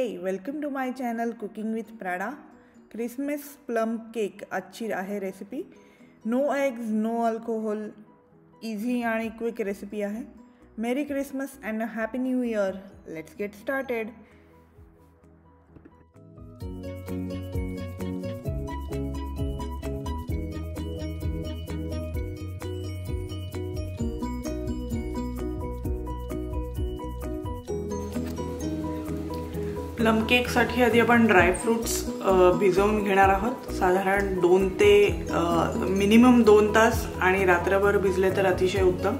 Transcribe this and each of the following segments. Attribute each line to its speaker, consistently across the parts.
Speaker 1: हे welcome to channel, Cooking cooking with Christmas plum cake रहा है recipe no eggs no alcohol easy आणि quick recipe है merry Christmas and happy new year let's get started plum केकसाठी आधी आपण dry fruits भिजवून घेणार आहोत. साधारण दोन ते मिनिमम दोन तास आणि रात्रभर भिजले तर अतिशय उत्तम.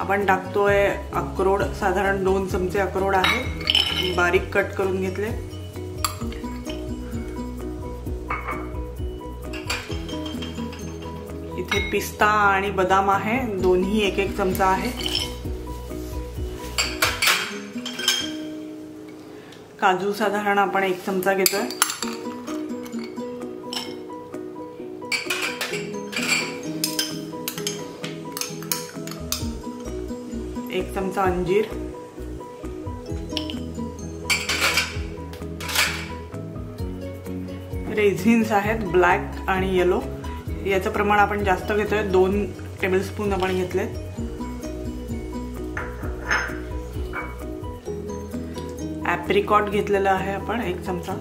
Speaker 1: आपण टाकतोय अक्रोड साधारण दोन चमचे अक्रोड आहे. बारीक कट करून घेतले. इथे पिस्ता आणि बदाम आहे. दोन्ही एक एक चमचा आहे. काजू साधारण आपण एक चमचा घेतोय. एक चमचा अंजीर. रेझिन्स आहेत ब्लॅक आणि येलो याचं प्रमाण आपण जास्त घेतोय. दोन टेबलस्पून आपण घेतलेत. ॲप्रिकॉट घेतलेला आहे आपण एक चमचा.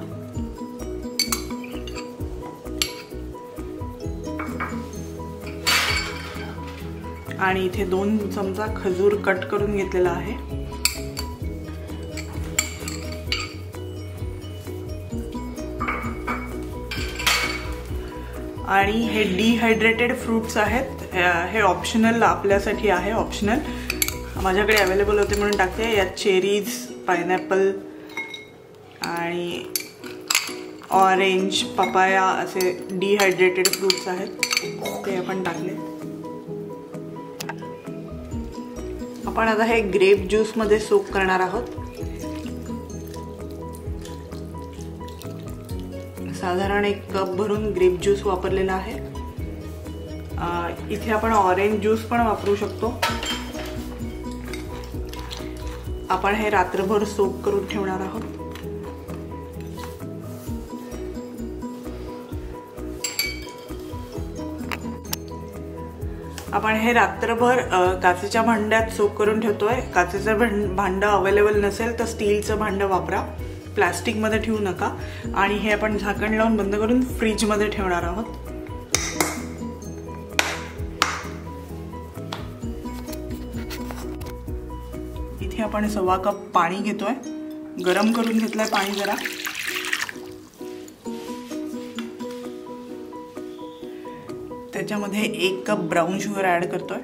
Speaker 1: आणि इथे दोन चमचा खजूर कट करून घेतलेला आहे. आणि हे डिहायड्रेटेड फ्रुट्स आहेत. हे ऑप्शनल आपल्यासाठी आहे ऑप्शनल माझ्याकडे अवेलेबल होते म्हणून टाकते. यात चेरीज पायनॅपल आणि ऑरेंज पपाया असे डिहायड्रेटेड फ्रुट्स आहेत. ते आपण टाकले. आपण आता हे ग्रेप ज्यूसमध्ये सोप करणार आहोत. साधारण एक कप भरून ग्रेप ज्यूस वापरलेला आहे. इथे आपण ऑरेंज ज्यूस पण वापरू शकतो. आपण हे रात्रभर सोप करून ठेवणार आहोत. आपण हे रात्रभर काचेच्या भांड्यात सोप करून ठेवतोय. काचेचं भांडं अवेलेबल नसेल तर स्टीलचं भांडं वापरा. प्लॅस्टिकमध्ये ठेवू नका. आणि हे आपण झाकण लावून बंद करून फ्रीजमध्ये ठेवणार आहोत. इथे आपण सव्वा कप पाणी घेतोय. गरम करून घेतलंय पाणी जरा. त्याच्यामध्ये एक कप ब्राऊन शुगर ऍड करतोय.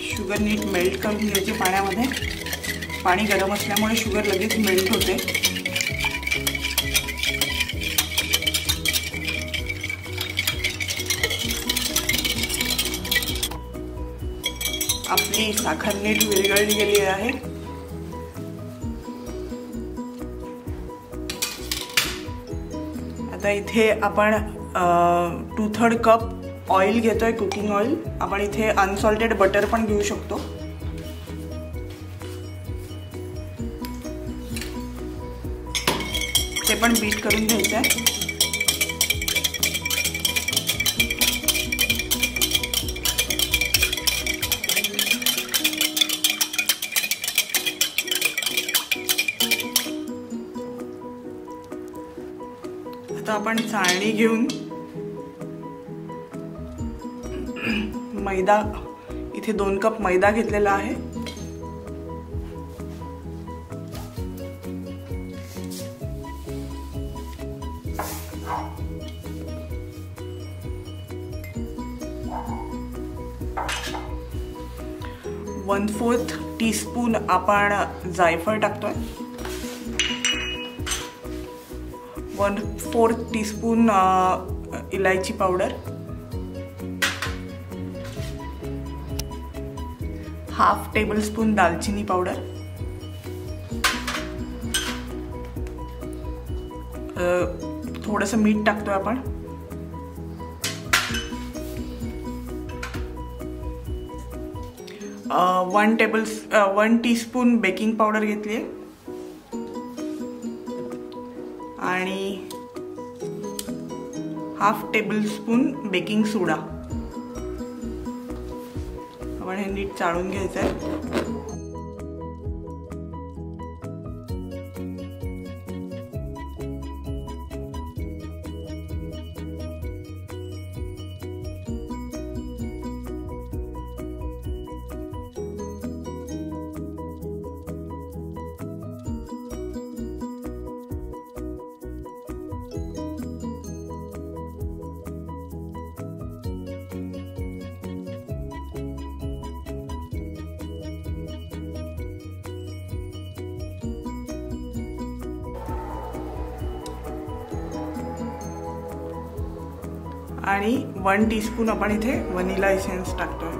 Speaker 1: शुगर नीट मेल्ट करून घ्यायची पाण्यामध्ये. पाणी गरम असल्यामुळे शुगर लगेच मेल्ट होते. आपली साखर नीट विरघळली गेली आहे. आता इथे आपण टू थर्ड कप ऑइल घेतोय कुकिंग ऑइल आपण इथे अनसॉल्टेड बटर पण घेऊ शकतो. ते पण बीट करून घ्यायचं आहे आपण चाळणी घेऊन मैदा इथे दोन कप मैदा घेतलेला आहे. वन फोर्थ टीस्पून आपण जायफळ टाकतोय. वन फोर्थ टीस्पून इलायची पावडर हाफ़ टेबल स्पून दालचिनी पावडर थोडंसं मीठ टाकतोय आपण one table one teaspoon baking powder घेतली half tablespoon baking soda. आपण हे नीट चाळून घ्यायचं आहे आणि वन टीस्पून आपण इथे वनिला इसेन्स टाकतोय.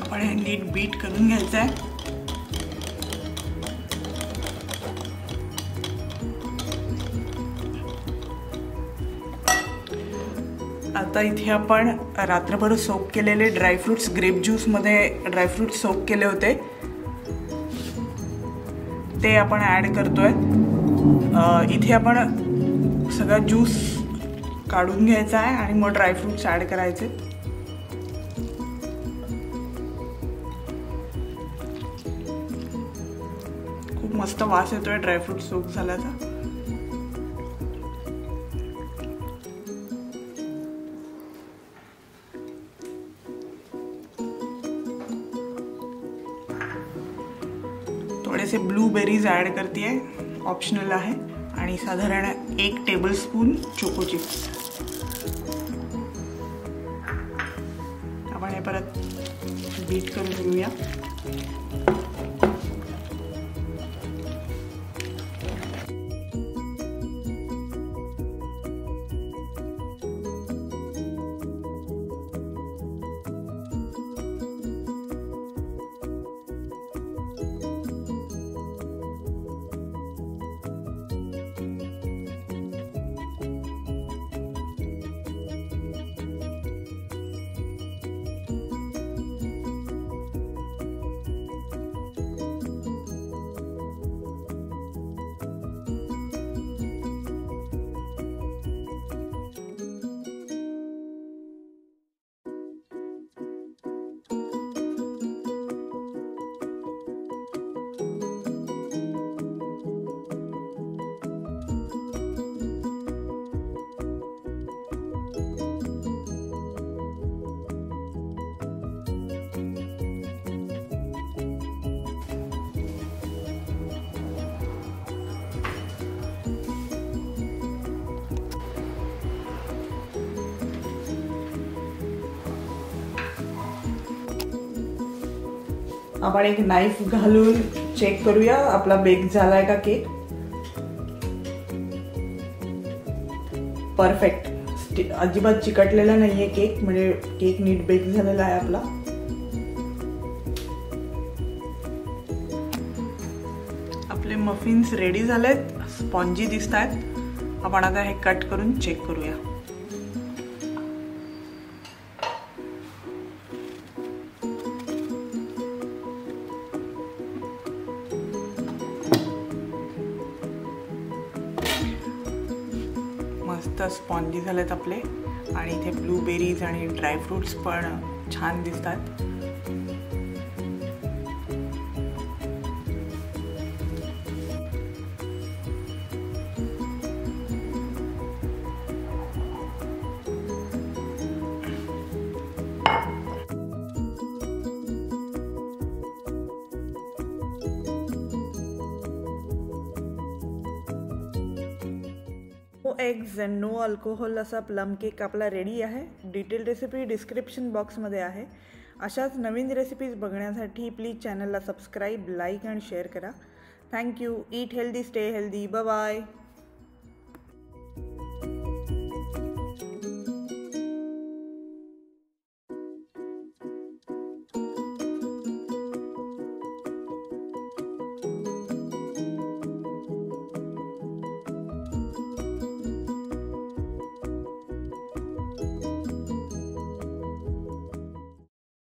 Speaker 1: आपण हे नीट बीट करून घ्यायचं आहे आता इथे आपण रात्रभर सोप केलेले ड्रायफ्रुट्स ग्रेप ज्यूसमध्ये ड्रायफ्रुट सोप केले होते. ते आपण ॲड करतोय. इथे आपण सगळा ज्यूस काढून घ्यायचा आहे आणि मग ड्रायफ्रुट्स ॲड करायचे. खूप मस्त वास येतोय ड्रायफ्रूट सोप झाल्याचा. थोडेसे ब्लूबेरीज ॲड करते आहे ऑप्शनल आहे. आणि साधारण एक टेबलस्पून चोको चिप्स आपण हे परत बीट करून घेऊया. आपण एक नाईफ घालून चेक करूया. आपला बेक झालाय का केक परफेक्ट अजिबात चिकटलेला नाहीये केक म्हणजे केक नीट बेक झालेला आहे आपला. आपले मफिन्स रेडी झालेत. स्पॉन्जी दिसत आहेत आपण आता हे कट करून चेक करूया. मस्त स्पॉन्जी झालेत आपले. आणि इथे ब्लूबेरीज आणि ड्रायफ्रुट्स पण छान दिसतात. एग्ज अँड नो अल्कोहोल असा प्लम केक आपला रेडी आहे. डिटेल रेसिपी डिस्क्रिप्शन बॉक्समध्ये आहे. अशाच नवीन रेसिपीज बघण्यासाठी प्लीज चॅनलला सबस्क्राईब लाईक अँड शेअर करा. Thank you eat healthy stay healthy bye